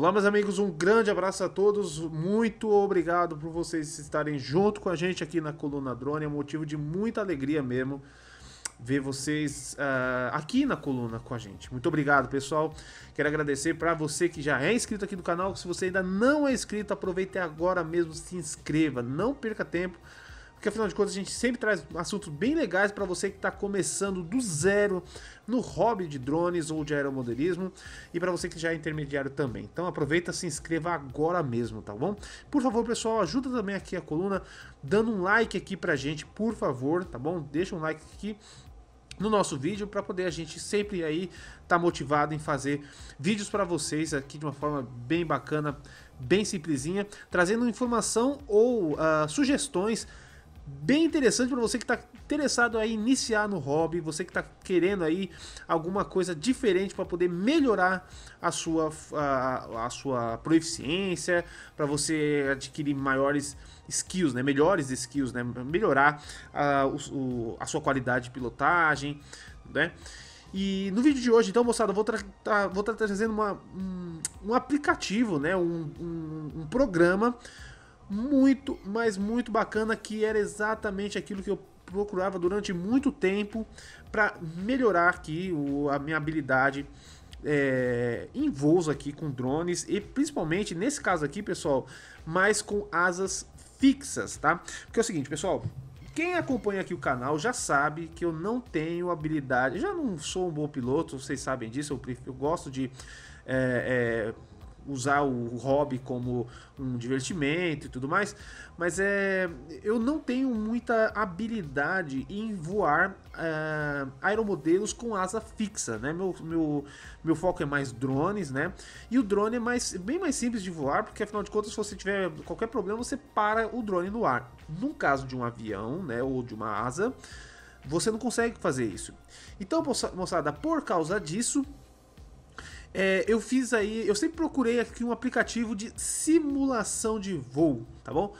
Olá, meus amigos, um grande abraço a todos. Muito obrigado por vocês estarem junto com a gente aqui na Coluna Drone. É motivo de muita alegria mesmo ver vocês uh, aqui na coluna com a gente. Muito obrigado, pessoal. Quero agradecer para você que já é inscrito aqui no canal. Se você ainda não é inscrito, aproveite agora mesmo, se inscreva. Não perca tempo porque afinal de contas a gente sempre traz assuntos bem legais para você que está começando do zero no hobby de drones ou de aeromodelismo e para você que já é intermediário também. Então aproveita, se inscreva agora mesmo, tá bom? Por favor, pessoal, ajuda também aqui a coluna dando um like aqui pra gente, por favor, tá bom? Deixa um like aqui no nosso vídeo para poder a gente sempre aí estar tá motivado em fazer vídeos para vocês aqui de uma forma bem bacana, bem simplesinha, trazendo informação ou uh, sugestões bem interessante para você que está interessado a iniciar no hobby, você que está querendo aí alguma coisa diferente para poder melhorar a sua, a, a sua proficiência, para você adquirir maiores skills, né? melhores skills, né? melhorar a, o, a sua qualidade de pilotagem, né? E no vídeo de hoje, então, moçada, vou estar tá, tá trazendo uma, um, um aplicativo, né? um, um, um programa muito, mas muito bacana, que era exatamente aquilo que eu procurava durante muito tempo para melhorar aqui o, a minha habilidade é, em voos aqui com drones e principalmente nesse caso aqui, pessoal, mais com asas fixas, tá? Porque é o seguinte, pessoal, quem acompanha aqui o canal já sabe que eu não tenho habilidade, já não sou um bom piloto, vocês sabem disso, eu, prefiro, eu gosto de é, é, usar o hobby como um divertimento e tudo mais, mas é, eu não tenho muita habilidade em voar é, aeromodelos com asa fixa, né? Meu, meu, meu foco é mais drones, né? E o drone é mais, bem mais simples de voar, porque afinal de contas, se você tiver qualquer problema, você para o drone no ar. No caso de um avião, né, ou de uma asa, você não consegue fazer isso. Então, moçada, por causa disso, é, eu fiz aí, eu sempre procurei aqui um aplicativo de simulação de voo, tá bom?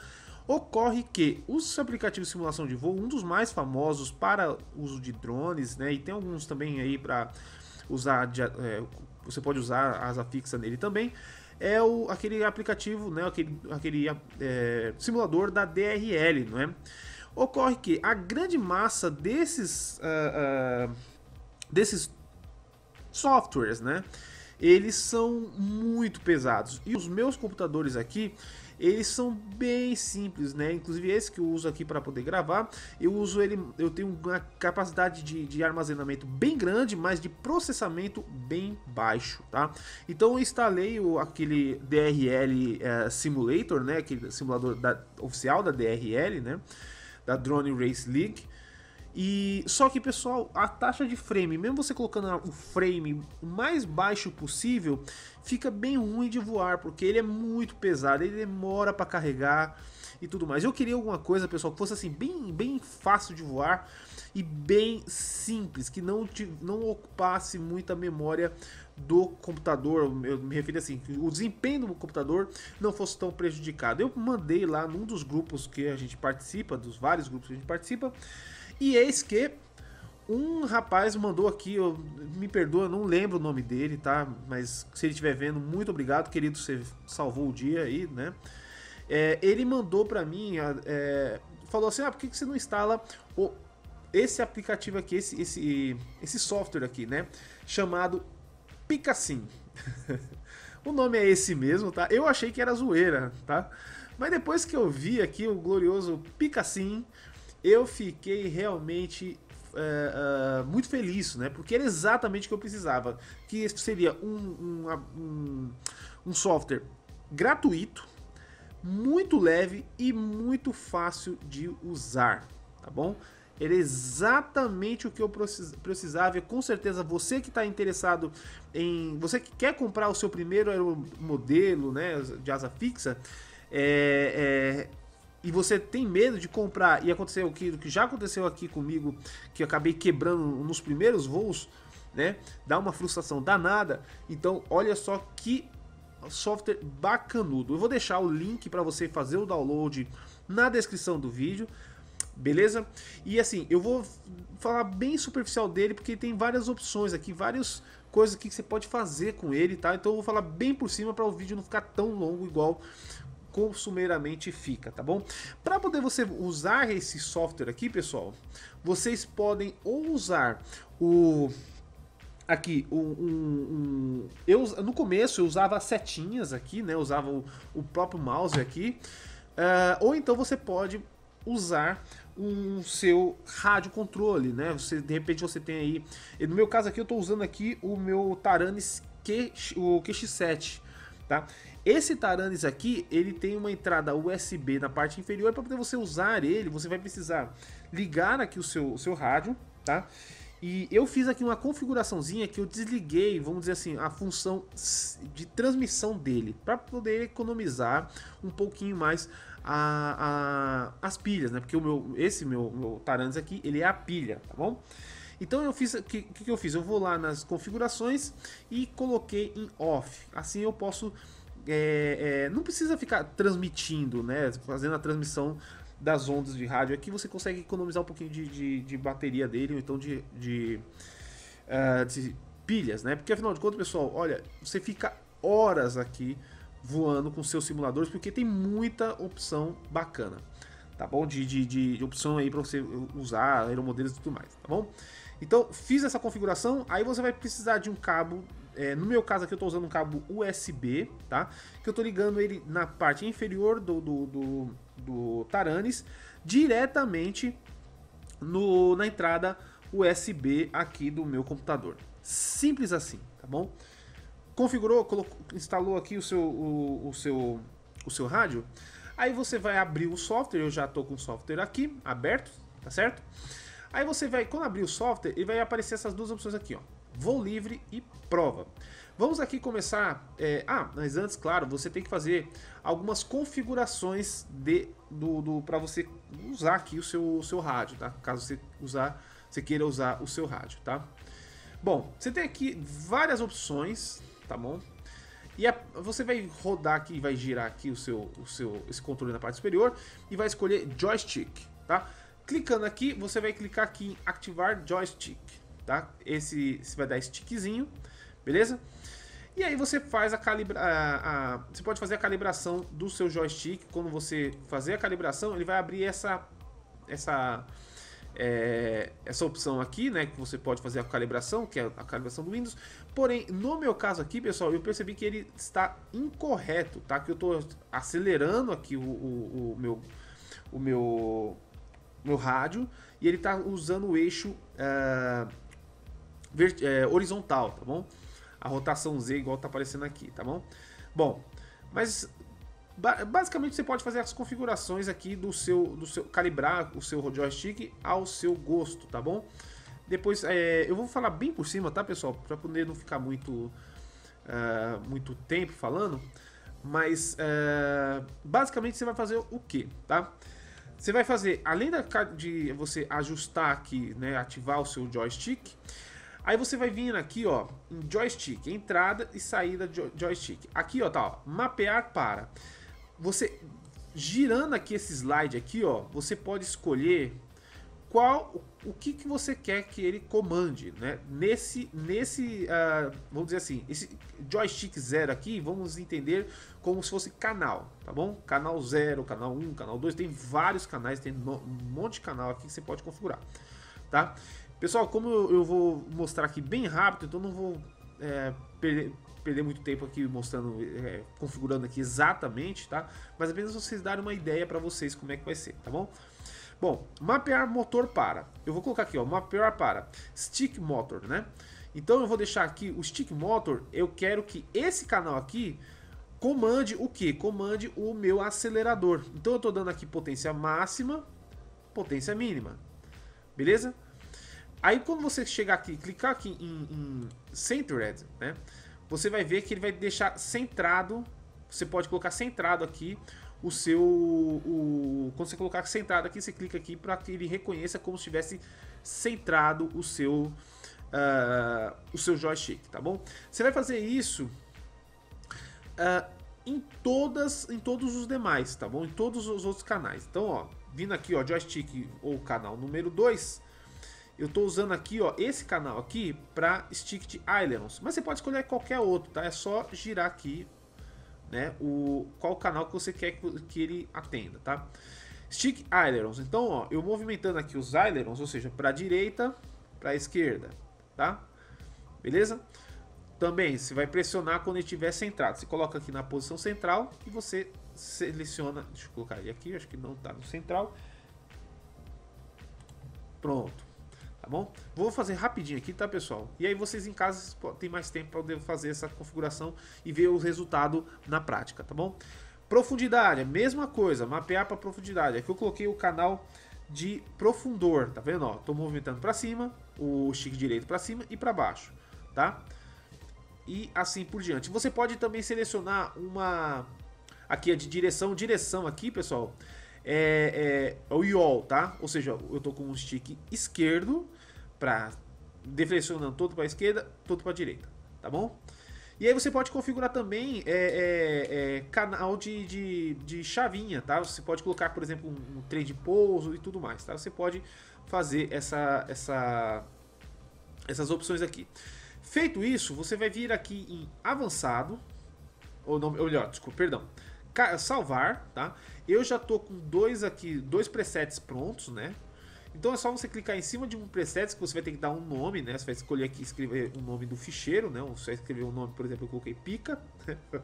Ocorre que os aplicativos de simulação de voo, um dos mais famosos para uso de drones, né? E tem alguns também aí para usar, é, você pode usar asa fixa nele também. É o, aquele aplicativo, né? Aquele, aquele é, simulador da DRL, não é? Ocorre que a grande massa desses, uh, uh, desses softwares, né? Eles são muito pesados. E os meus computadores aqui, eles são bem simples, né? Inclusive esse que eu uso aqui para poder gravar, eu uso ele, eu tenho uma capacidade de, de armazenamento bem grande, mas de processamento bem baixo, tá? Então eu instalei o, aquele DRL é, Simulator, né? Aquele simulador da, oficial da DRL, né? Da Drone Race League. E só que pessoal, a taxa de frame, mesmo você colocando o frame mais baixo possível, fica bem ruim de voar, porque ele é muito pesado, ele demora para carregar e tudo mais. Eu queria alguma coisa, pessoal, que fosse assim bem, bem fácil de voar e bem simples, que não te, não ocupasse muita memória do computador, eu me refiro assim, que o desempenho do computador não fosse tão prejudicado. Eu mandei lá num dos grupos que a gente participa, dos vários grupos que a gente participa, e eis que um rapaz mandou aqui, eu, me perdoa, não lembro o nome dele, tá? Mas se ele estiver vendo, muito obrigado, querido, você salvou o dia aí, né? É, ele mandou para mim, é, falou assim, ah, por que, que você não instala o, esse aplicativo aqui, esse, esse, esse software aqui, né? Chamado Picassim. o nome é esse mesmo, tá? Eu achei que era zoeira, tá? Mas depois que eu vi aqui o glorioso Picassim, eu fiquei realmente é, é, muito feliz, né? Porque era exatamente o que eu precisava. Que seria um, um, um, um software gratuito, muito leve e muito fácil de usar, tá bom? Era exatamente o que eu precisava. E com certeza você que está interessado em. Você que quer comprar o seu primeiro modelo né, de asa fixa, é, é, e você tem medo de comprar e acontecer o que, que já aconteceu aqui comigo, que eu acabei quebrando nos primeiros voos, né? Dá uma frustração danada. Então, olha só que software bacanudo. Eu vou deixar o link para você fazer o download na descrição do vídeo. Beleza? E assim, eu vou falar bem superficial dele porque tem várias opções aqui, vários coisas que você pode fazer com ele, tá? Então eu vou falar bem por cima para o vídeo não ficar tão longo igual consumeiramente fica, tá bom? Para poder você usar esse software aqui, pessoal, vocês podem ou usar o aqui um, um, um, eu no começo eu usava setinhas aqui, né? Usava o, o próprio mouse aqui, uh, ou então você pode usar um seu rádio controle, né? Você de repente você tem aí, no meu caso aqui eu estou usando aqui o meu Taranis Q, o QX7, tá? Esse Taranis aqui, ele tem uma entrada USB na parte inferior para poder você usar ele, você vai precisar ligar aqui o seu, o seu rádio, tá? E eu fiz aqui uma configuraçãozinha que eu desliguei, vamos dizer assim, a função de transmissão dele, para poder economizar um pouquinho mais a, a, as pilhas, né? Porque o meu, esse meu, meu Taranis aqui, ele é a pilha, tá bom? Então eu fiz, o que, que eu fiz? Eu vou lá nas configurações e coloquei em off. Assim eu posso é, é, não precisa ficar transmitindo, né? Fazendo a transmissão das ondas de rádio. Aqui você consegue economizar um pouquinho de, de, de bateria dele, ou então de, de, uh, de, pilhas, né? Porque afinal de contas, pessoal, olha, você fica horas aqui voando com seus simuladores, porque tem muita opção bacana, tá bom? De, de, de opção aí para você usar aeromodelos e tudo mais, tá bom? Então, fiz essa configuração, aí você vai precisar de um cabo é, no meu caso aqui eu estou usando um cabo USB, tá? Que eu estou ligando ele na parte inferior do, do, do, do Taranis diretamente no, na entrada USB aqui do meu computador. Simples assim, tá bom? Configurou, colocou, instalou aqui o seu, o, o, seu, o seu rádio. Aí você vai abrir o software, eu já estou com o software aqui aberto, tá certo? Aí você vai, quando abrir o software, ele vai aparecer essas duas opções aqui, ó voo livre e prova. Vamos aqui começar. É, ah, mas antes, claro, você tem que fazer algumas configurações de do, do para você usar aqui o seu, o seu rádio, tá? Caso você usar, você queira usar o seu rádio, tá? Bom, você tem aqui várias opções, tá bom? E a, você vai rodar aqui, vai girar aqui o seu, o seu esse controle na parte superior e vai escolher joystick, tá? Clicando aqui, você vai clicar aqui em ativar joystick tá? Esse, esse vai dar stickzinho, beleza? E aí você faz a calibra... Você pode fazer a calibração do seu joystick. Quando você fazer a calibração, ele vai abrir essa... essa é, essa opção aqui, né, que você pode fazer a calibração, que é a calibração do Windows. Porém, no meu caso aqui, pessoal, eu percebi que ele está incorreto, tá? Que eu estou acelerando aqui o, o, o, meu o meu meu rádio e ele está usando o eixo uh, é, horizontal, tá bom? A rotação Z igual tá aparecendo aqui, tá bom? Bom, mas basicamente você pode fazer as configurações aqui do seu, do seu calibrar o seu joystick ao seu gosto, tá bom? Depois é, eu vou falar bem por cima, tá pessoal, para poder não ficar muito uh, muito tempo falando, mas uh, basicamente você vai fazer o que, tá? Você vai fazer, além da, de você ajustar aqui, né, ativar o seu joystick, Aí você vai vir aqui, ó, em joystick, entrada e saída de joystick. Aqui, ó, tá, ó, mapear para. Você girando aqui esse slide aqui, ó, você pode escolher qual o que, que você quer que ele comande, né? Nesse nesse uh, vamos dizer assim, esse joystick zero aqui, vamos entender como se fosse canal, tá bom? Canal 0, canal 1, um, canal 2, tem vários canais, tem um monte de canal aqui que você pode configurar, tá? Pessoal, como eu vou mostrar aqui bem rápido, então não vou é, perder, perder, muito tempo aqui mostrando, é, configurando aqui exatamente, tá? Mas apenas vocês darem uma ideia para vocês como é que vai ser, tá bom? Bom, mapear motor para. Eu vou colocar aqui, ó, mapear para stick motor, né? Então eu vou deixar aqui o stick motor, eu quero que esse canal aqui comande o que? Comande o meu acelerador. Então eu estou dando aqui potência máxima, potência mínima. Beleza? Aí quando você chegar aqui, clicar aqui em, em Centered, né? Você vai ver que ele vai deixar centrado. Você pode colocar centrado aqui o seu. O, quando você colocar centrado aqui, você clica aqui para que ele reconheça como se tivesse centrado o seu, uh, o seu joystick, tá bom? Você vai fazer isso uh, em todas, em todos os demais, tá bom? Em todos os outros canais. Então, ó, vindo aqui, ó, joystick ou canal número 2, eu estou usando aqui, ó, esse canal aqui para stick de ailerons, mas você pode escolher qualquer outro, tá? É só girar aqui, né, o qual canal que você quer que ele atenda, tá? Stick ailerons. Então, ó, eu movimentando aqui os ailerons, ou seja, para direita, para esquerda, tá? Beleza? Também, você vai pressionar quando ele estiver centrado. Você coloca aqui na posição central e você seleciona. Deixa eu colocar ele aqui, acho que não está no central. Pronto tá bom? Vou fazer rapidinho aqui, tá, pessoal? E aí vocês em casa têm mais tempo para fazer essa configuração e ver o resultado na prática, tá bom? Profundidade, a mesma coisa, mapear para profundidade. Aqui eu coloquei o canal de profundor, tá vendo? Ó, tô movimentando para cima, o stick direito para cima e para baixo, tá? E assim por diante. Você pode também selecionar uma aqui é de direção, direção aqui, pessoal é, é, o YOL, tá? Ou seja, eu tô com um stick esquerdo para deflexionando todo para a esquerda, todo para a direita, tá bom? E aí você pode configurar também é, é, é, canal de, de, de, chavinha, tá? Você pode colocar, por exemplo, um, um trem de pouso e tudo mais, tá? Você pode fazer essa, essa, essas opções aqui. Feito isso, você vai vir aqui em avançado, ou não, melhor, desculpa, perdão, salvar, tá? Eu já tô com dois aqui, dois presets prontos, né? Então é só você clicar em cima de um preset que você vai ter que dar um nome, né? Você vai escolher aqui escrever o nome do ficheiro, né? Você vai escrever um nome, por exemplo, eu coloquei pica.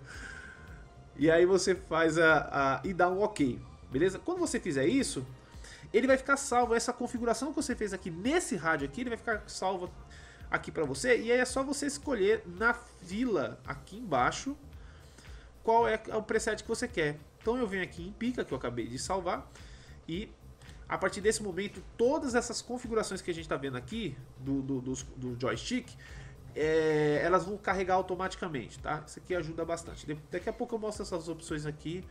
e aí você faz a, a e dá um OK, beleza? Quando você fizer isso, ele vai ficar salvo essa configuração que você fez aqui nesse rádio aqui, ele vai ficar salvo aqui para você e aí é só você escolher na fila aqui embaixo qual é o preset que você quer. Então eu venho aqui em pica, que eu acabei de salvar, e a partir desse momento, todas essas configurações que a gente está vendo aqui do, do, do, do joystick, é, elas vão carregar automaticamente, tá? Isso aqui ajuda bastante. Daqui a pouco eu mostro essas opções aqui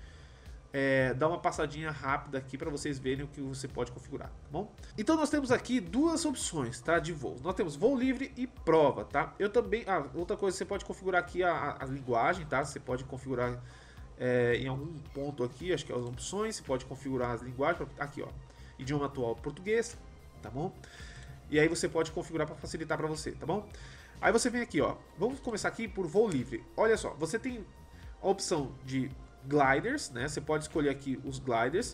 é, dar uma passadinha rápida aqui para vocês verem o que você pode configurar, tá bom? Então nós temos aqui duas opções, tá, de voo. Nós temos voo livre e prova, tá? Eu também, ah, outra coisa, você pode configurar aqui a, a linguagem, tá? Você pode configurar é, em algum ponto aqui, acho que é as opções, você pode configurar as linguagens, aqui ó, idioma atual português, tá bom? E aí você pode configurar para facilitar para você, tá bom? Aí você vem aqui, ó, vamos começar aqui por voo livre. Olha só, você tem a opção de gliders, né? Você pode escolher aqui os gliders,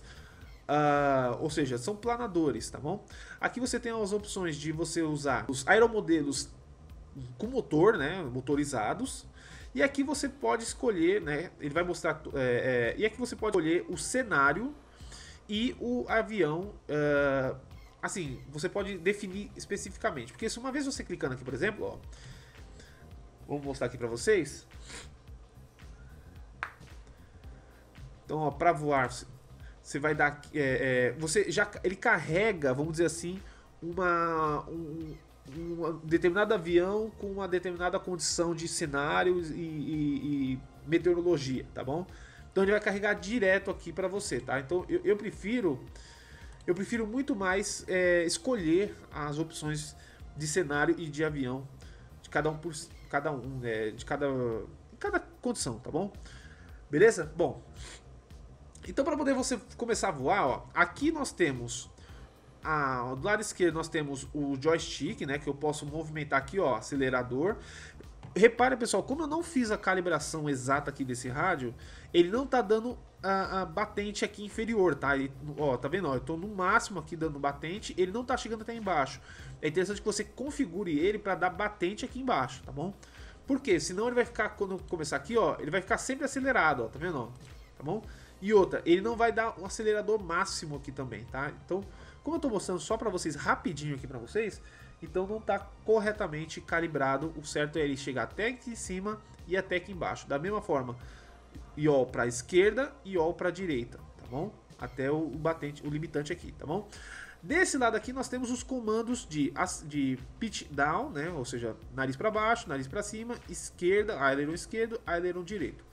uh, ou seja, são planadores, tá bom? Aqui você tem as opções de você usar os aeromodelos com motor, né? Motorizados. E aqui você pode escolher, né? Ele vai mostrar. É, é, e aqui você pode escolher o cenário e o avião. Uh, assim, você pode definir especificamente. Porque se uma vez você clicando aqui, por exemplo, ó, vamos mostrar aqui para vocês. Então, para voar, você vai dar, é, é, você já, ele carrega, vamos dizer assim, uma, um, um determinado avião com uma determinada condição de cenários e, e, e, meteorologia, tá bom? Então ele vai carregar direto aqui para você, tá? Então eu, eu, prefiro, eu prefiro muito mais é, escolher as opções de cenário e de avião de cada um por cada um, é, de cada, cada condição, tá bom? Beleza? Bom, então, para poder você começar a voar, ó, aqui nós temos a, do lado esquerdo nós temos o joystick, né, que eu posso movimentar aqui, ó, acelerador. Repare, pessoal, como eu não fiz a calibração exata aqui desse rádio, ele não tá dando a, a batente aqui inferior, tá? Ele, ó, tá vendo? Ó, eu tô no máximo aqui dando batente, ele não tá chegando até embaixo. É interessante que você configure ele para dar batente aqui embaixo, tá bom? Por quê? Senão ele vai ficar, quando começar aqui, ó, ele vai ficar sempre acelerado, ó, tá vendo? Ó, tá bom? E outra, ele não vai dar um acelerador máximo aqui também, tá? Então, como eu estou mostrando só para vocês rapidinho aqui para vocês, então não está corretamente calibrado. O certo é ele chegar até aqui em cima e até aqui embaixo. Da mesma forma, IOL para esquerda e IOL para direita, tá bom? Até o batente, o limitante aqui, tá bom? Desse lado aqui nós temos os comandos de, de pitch down, né? Ou seja, nariz para baixo, nariz para cima, esquerda, aileron esquerdo, aileron direito.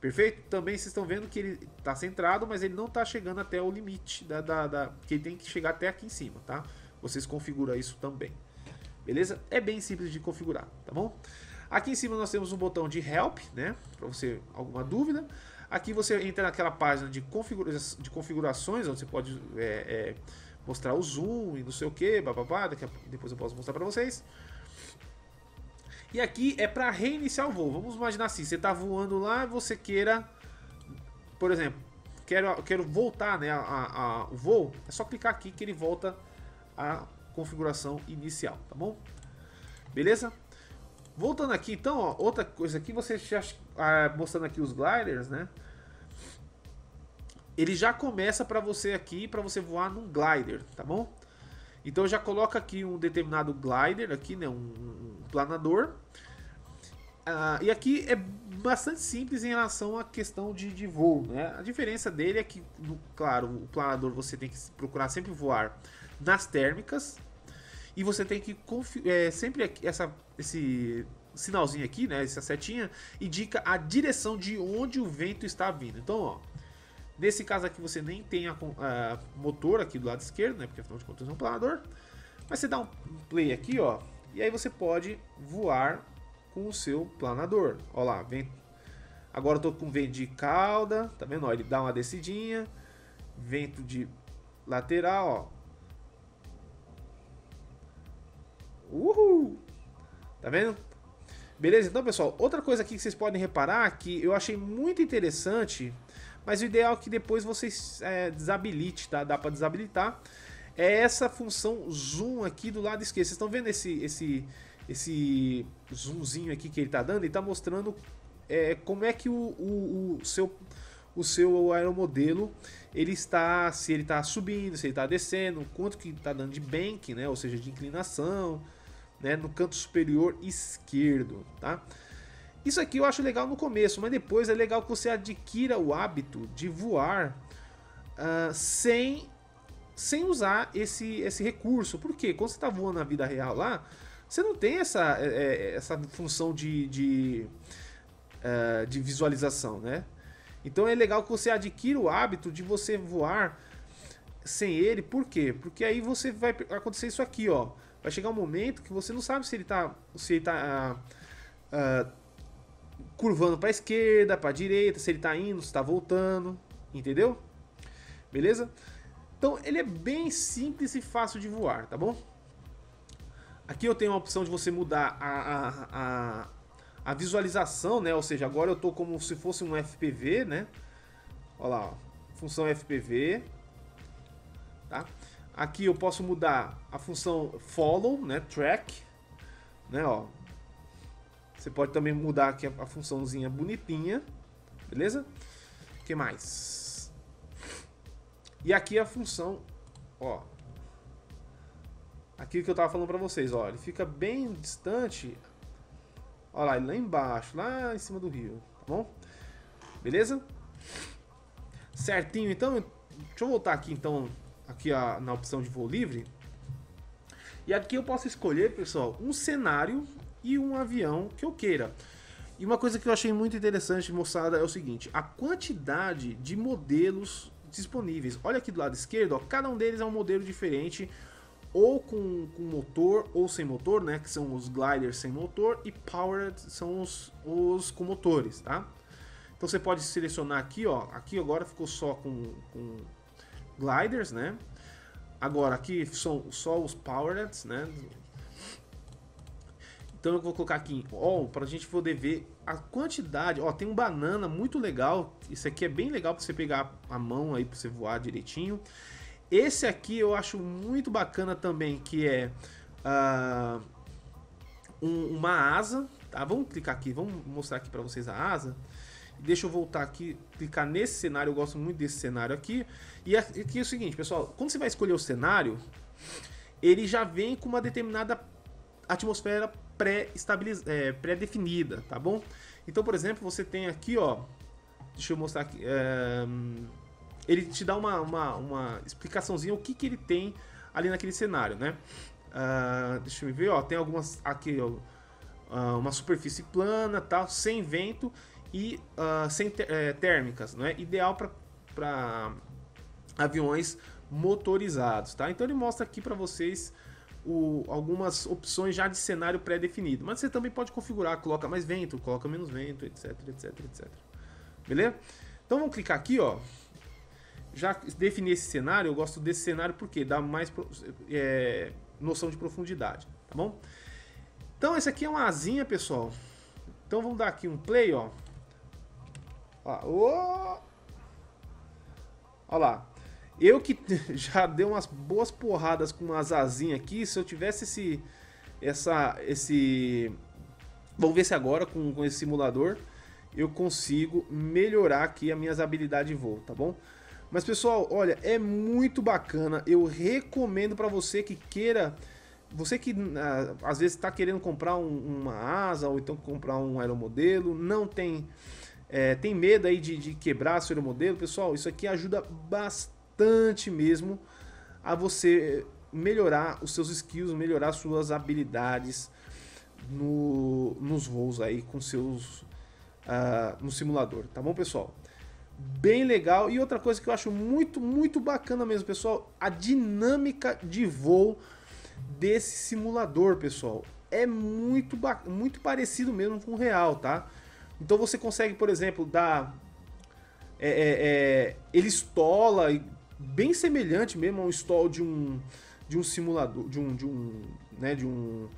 Perfeito? Também vocês estão vendo que ele está centrado, mas ele não está chegando até o limite da, da, da, que ele tem que chegar até aqui em cima, tá? Vocês configuram isso também. Beleza? É bem simples de configurar, tá bom? Aqui em cima nós temos um botão de Help, né? Para você alguma dúvida. Aqui você entra naquela página de, configura de configurações, onde você pode é, é, mostrar o zoom e não sei o que, bababá, depois eu posso mostrar para vocês. E aqui é para reiniciar o voo. Vamos imaginar assim, você está voando lá e você queira, por exemplo, quero, quero voltar né, a, a, o voo, é só clicar aqui que ele volta à configuração inicial, tá bom? Beleza? Voltando aqui, então, ó, outra coisa aqui, você já ah, mostrando aqui os gliders, né? Ele já começa para você aqui, para você voar num glider, tá bom? Então já coloca aqui um determinado glider aqui, né, um, um planador. Ah, e aqui é bastante simples em relação à questão de, de voo, né? A diferença dele é que, no, claro, o planador você tem que procurar sempre voar nas térmicas e você tem que é, sempre essa, esse sinalzinho aqui, né, essa setinha indica a direção de onde o vento está vindo. Então, ó, Nesse caso aqui você nem tem a, a motor aqui do lado esquerdo, né? Porque afinal de contas é um planador. Mas você dá um play aqui, ó. E aí você pode voar com o seu planador. Ó lá, vem. Agora eu tô com vento de cauda, tá vendo? Ó, ele dá uma descidinha. Vento de lateral, ó. Uhul! Tá vendo? Beleza? Então, pessoal, outra coisa aqui que vocês podem reparar que eu achei muito interessante mas o ideal é que depois vocês é, desabilite, tá? Dá para desabilitar. É essa função zoom aqui do lado esquerdo. Vocês estão vendo esse, esse, esse zoomzinho aqui que ele está dando? Ele está mostrando é, como é que o, o, o, seu, o seu aeromodelo ele está, se ele está subindo, se ele está descendo, quanto que está dando de bank, né? Ou seja, de inclinação, né? No canto superior esquerdo, tá? Isso aqui eu acho legal no começo, mas depois é legal que você adquira o hábito de voar uh, sem, sem usar esse, esse recurso. Porque quando você está voando na vida real lá, você não tem essa, é, é, essa função de, de, uh, de visualização, né? Então é legal que você adquira o hábito de você voar sem ele, por quê? Porque aí você vai acontecer isso aqui, ó. Vai chegar um momento que você não sabe se ele está se ele tá uh, curvando para a esquerda, para a direita, se ele está indo, se está voltando, entendeu? Beleza? Então ele é bem simples e fácil de voar, tá bom? Aqui eu tenho a opção de você mudar a, a, a, a visualização, né? Ou seja, agora eu estou como se fosse um FPV, né? Olha lá, ó. função FPV, tá? Aqui eu posso mudar a função follow, né? Track, né? Ó, você pode também mudar aqui a, funçãozinha bonitinha, beleza? O que mais? E aqui a função, ó. Aquilo que eu tava falando para vocês, ó, ele fica bem distante. Olha lá, ele lá embaixo, lá em cima do rio, tá bom? Beleza? Certinho, então, deixa eu voltar aqui então, aqui a, na opção de voo livre. E aqui eu posso escolher, pessoal, um cenário e um avião que eu queira. E uma coisa que eu achei muito interessante, moçada, é o seguinte: a quantidade de modelos disponíveis. Olha aqui do lado esquerdo, ó, cada um deles é um modelo diferente, ou com, com motor ou sem motor, né? Que são os gliders sem motor, e powered são os, os com motores, tá? Então você pode selecionar aqui, ó. Aqui agora ficou só com, com gliders, né? Agora aqui são só os powered, né? Então eu vou colocar aqui on para a gente poder ver a quantidade. Ó, tem um banana muito legal. Isso aqui é bem legal para você pegar a mão aí para você voar direitinho. Esse aqui eu acho muito bacana também, que é uh, um, uma asa. Tá? Vamos clicar aqui, vamos mostrar aqui para vocês a asa. Deixa eu voltar aqui, clicar nesse cenário. Eu gosto muito desse cenário aqui. E aqui é o seguinte, pessoal, quando você vai escolher o cenário, ele já vem com uma determinada atmosfera pré-definida, é, pré tá bom? Então, por exemplo, você tem aqui, ó, deixa eu mostrar aqui, é, ele te dá uma, uma, uma explicaçãozinha o que, que ele tem ali naquele cenário, né? Uh, deixa eu ver, ó, tem algumas aqui, ó, uh, uma superfície plana, tal, sem vento e uh, sem é, térmicas, não é? Ideal para aviões motorizados, tá? Então ele mostra aqui para vocês o, algumas opções já de cenário pré-definido. Mas você também pode configurar, coloca mais vento, coloca menos vento, etc, etc, etc. Beleza? Então vamos clicar aqui, ó. já defini esse cenário, eu gosto desse cenário porque dá mais é, noção de profundidade, tá bom? Então esse aqui é uma asinha, pessoal. Então vamos dar aqui um play, ó. Ó, Olha lá. Eu que já dei umas boas porradas com umas asinhas aqui, se eu tivesse esse... Essa, esse... Vamos ver se agora com, com esse simulador eu consigo melhorar aqui as minhas habilidades de voo, tá bom? Mas pessoal, olha, é muito bacana. Eu recomendo para você que queira, você que às vezes está querendo comprar um, uma asa ou então comprar um aeromodelo, não tem é, tem medo aí de, de quebrar seu aeromodelo, pessoal, isso aqui ajuda bastante mesmo a você melhorar os seus skills, melhorar suas habilidades no, nos voos aí com seus uh, no simulador, tá bom, pessoal? Bem legal. E outra coisa que eu acho muito, muito bacana mesmo, pessoal, a dinâmica de voo desse simulador, pessoal. É muito, muito parecido mesmo com o real, tá? Então você consegue, por exemplo, dar... É, é, é, ele estola, bem semelhante mesmo ao stall de um, de um simulador, de um, de um, né, de um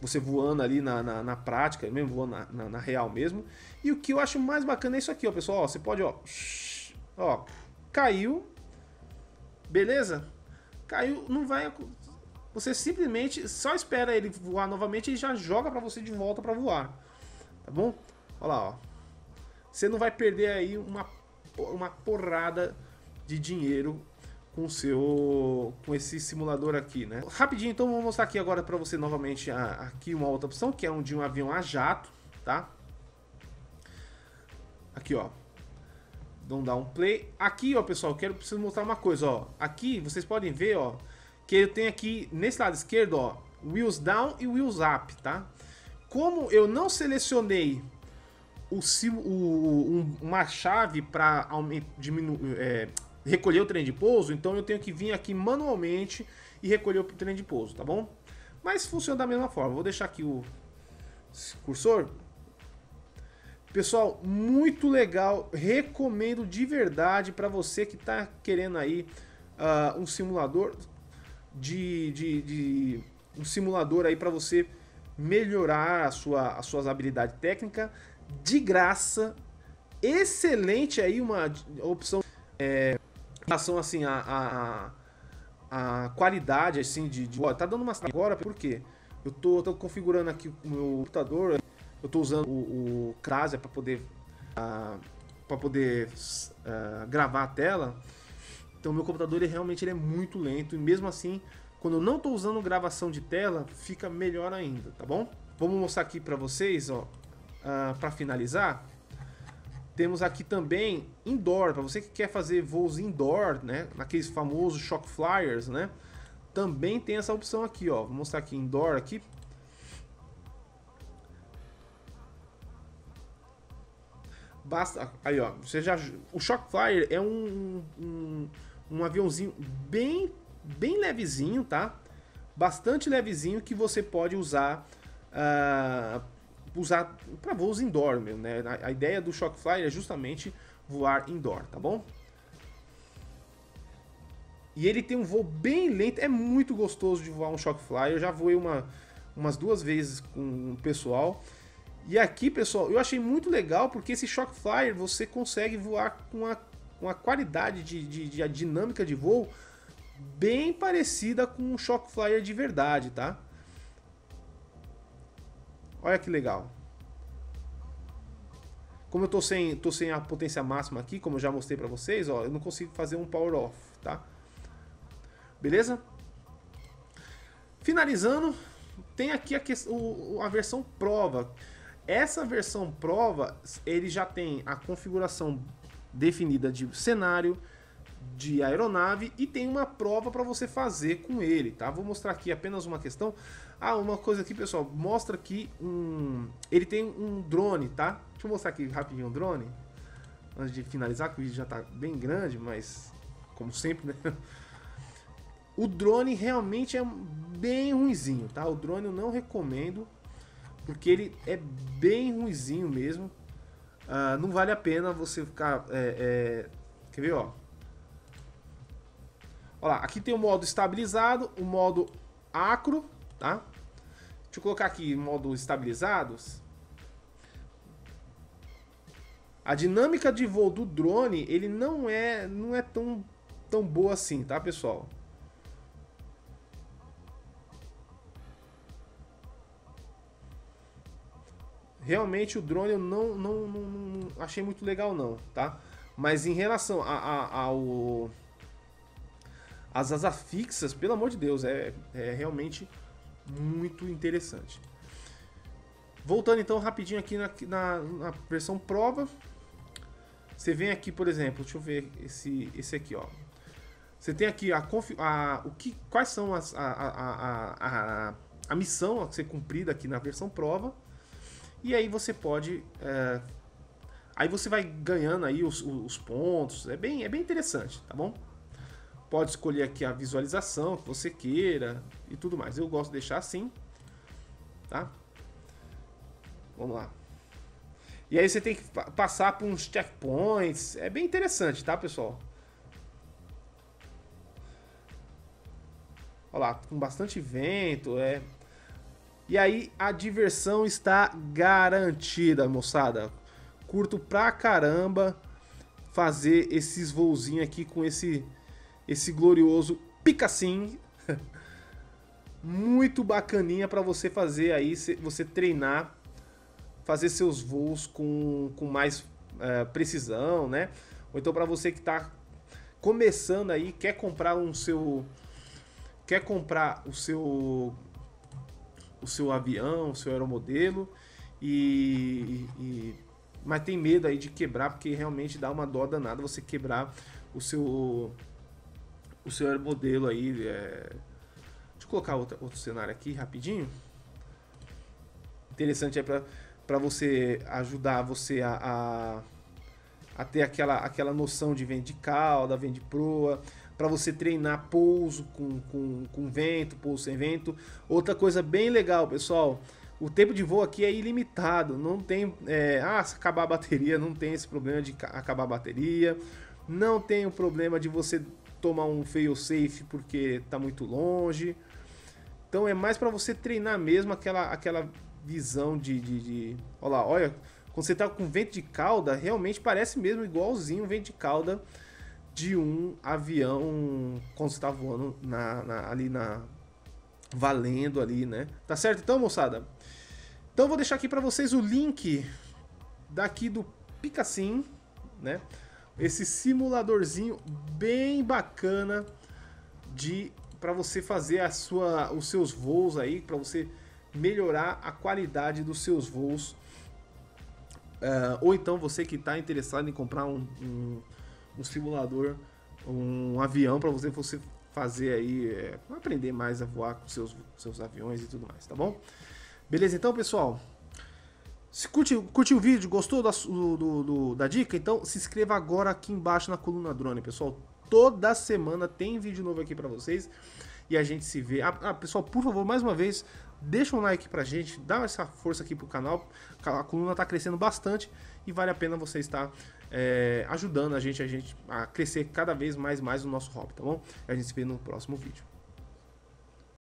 você voando ali na, na, na prática, mesmo voando na, na, na, real mesmo. E o que eu acho mais bacana é isso aqui, ó, pessoal. Ó, você pode, ó, ó, caiu, beleza? Caiu, não vai. Você simplesmente só espera ele voar novamente e já joga para você de volta para voar, tá bom? Olha lá, ó. Você não vai perder aí uma, uma porrada de dinheiro com seu com esse simulador aqui, né? Rapidinho, então vou mostrar aqui agora para você novamente a, aqui uma outra opção, que é um de um avião a jato, tá? Aqui, ó. Vamos dar um play. Aqui, ó, pessoal, quero preciso mostrar uma coisa, ó. Aqui vocês podem ver, ó, que eu tenho aqui nesse lado esquerdo, ó, wheels down e wheels up, tá? Como eu não selecionei o, o, uma chave para diminuir, é, recolher o trem de pouso, então eu tenho que vir aqui manualmente e recolher o trem de pouso, tá bom? Mas funciona da mesma forma. Vou deixar aqui o cursor. Pessoal, muito legal. Recomendo de verdade para você que está querendo aí uh, um simulador de, de, de, um simulador aí para você melhorar a sua, as suas habilidades técnicas de graça. Excelente aí uma opção é, relação assim a, a, a, qualidade assim de, de ó, tá dando uma agora por quê? Eu tô, tô configurando aqui o meu computador, eu tô usando o, o Crasia para poder uh, para poder uh, gravar a tela. Então meu computador ele realmente ele é muito lento e mesmo assim, quando eu não estou usando gravação de tela, fica melhor ainda, tá bom? Vamos mostrar aqui para vocês, ó, uh, ah, para finalizar. Temos aqui também indoor, para você que quer fazer voos indoor, né, naqueles famosos shock flyers, né? Também tem essa opção aqui, ó. Vou mostrar aqui indoor aqui. Basta, aí ó, você já, o shock flyer é um, um, um aviãozinho bem, bem levezinho, tá? Bastante levezinho que você pode usar uh, usar para voos indoor mesmo, né? A, a, ideia do Shock Flyer é justamente voar indoor, tá bom? E ele tem um voo bem lento, é muito gostoso de voar um Shock Flyer. Eu já voei uma, umas duas vezes com o pessoal. E aqui, pessoal, eu achei muito legal porque esse Shock Flyer você consegue voar com uma, uma qualidade de, de, de dinâmica de voo bem parecida com um Shock Flyer de verdade, tá? Olha que legal. Como eu tô sem, tô sem a potência máxima aqui, como eu já mostrei para vocês, ó, eu não consigo fazer um power off, tá? Beleza? Finalizando, tem aqui a, o, a versão prova. Essa versão prova, ele já tem a configuração definida de cenário, de aeronave e tem uma prova para você fazer com ele, tá? Vou mostrar aqui apenas uma questão. Ah, uma coisa aqui, pessoal, mostra aqui um... Ele tem um drone, tá? Deixa eu mostrar aqui rapidinho o drone. Antes de finalizar, que o vídeo já tá bem grande, mas... Como sempre, né? O drone realmente é bem ruizinho, tá? O drone eu não recomendo, porque ele é bem ruizinho mesmo. Uh, não vale a pena você ficar... É, é... Quer ver, ó? Olha lá, aqui tem o modo estabilizado, o modo acro, tá? Deixa eu colocar aqui modo estabilizados. A dinâmica de voo do drone, ele não é, não é tão, tão boa assim, tá, pessoal? Realmente o drone eu não, não, não, não achei muito legal não, tá? Mas em relação a, a, ao as asas fixas, pelo amor de Deus, é, é realmente muito interessante. Voltando então rapidinho aqui na, na, na, versão prova, você vem aqui, por exemplo, deixa eu ver esse, esse aqui, ó. Você tem aqui a, a o que, quais são as, a, a, a, a, missão a ser cumprida aqui na versão prova e aí você pode. É, aí você vai ganhando aí os, os pontos. É bem, é bem interessante, tá bom? Pode escolher aqui a visualização que você queira e tudo mais. Eu gosto de deixar assim, tá? Vamos lá. E aí você tem que passar por uns checkpoints. É bem interessante, tá, pessoal? Olha lá, com bastante vento, é e aí a diversão está garantida, moçada. Curto pra caramba fazer esses voozinhos aqui com esse esse glorioso Picassim. Muito bacaninha para você fazer aí, você treinar, fazer seus voos com, com mais é, precisão, né? Ou então para você que está começando aí, quer comprar um seu quer comprar o seu o seu avião, o seu aeromodelo e, e mas tem medo aí de quebrar porque realmente dá uma dó danada você quebrar o seu o seu aeromodelo aí. É... Deixa eu colocar outro, outro cenário aqui rapidinho. Interessante é para você ajudar você a, a, a, ter aquela, aquela noção de vento de cauda, vento de proa, para você treinar pouso com, com, com vento, pouso sem vento. Outra coisa bem legal, pessoal, o tempo de voo aqui é ilimitado, não tem, é, ah, se acabar a bateria, não tem esse problema de acabar a bateria, não tem o problema de você tomar um fail safe porque está muito longe. Então é mais para você treinar mesmo aquela, aquela visão de, de, de, olha lá, olha, quando você está com vento de cauda, realmente parece mesmo igualzinho vento de cauda de um avião quando você tá voando na, na, ali na. valendo ali, né? Tá certo então, moçada? Então vou deixar aqui para vocês o link daqui do Picassim, né? Esse simuladorzinho bem bacana de para você fazer a sua, os seus voos aí, para você melhorar a qualidade dos seus voos. Uh, ou então você que está interessado em comprar um, um um simulador, um avião para você, você fazer aí, é, aprender mais a voar com seus, seus aviões e tudo mais, tá bom? Beleza, então, pessoal. Se curtiu, o vídeo, gostou da, do, do, da dica, então se inscreva agora aqui embaixo na coluna drone, pessoal. Toda semana tem vídeo novo aqui para vocês e a gente se vê. Ah, ah, pessoal, por favor, mais uma vez, deixa um like pra gente, dá essa força aqui pro canal. A coluna tá crescendo bastante e vale a pena você estar é, ajudando a gente, a gente a crescer cada vez mais mais no nosso hobby, tá bom? A gente se vê no próximo vídeo.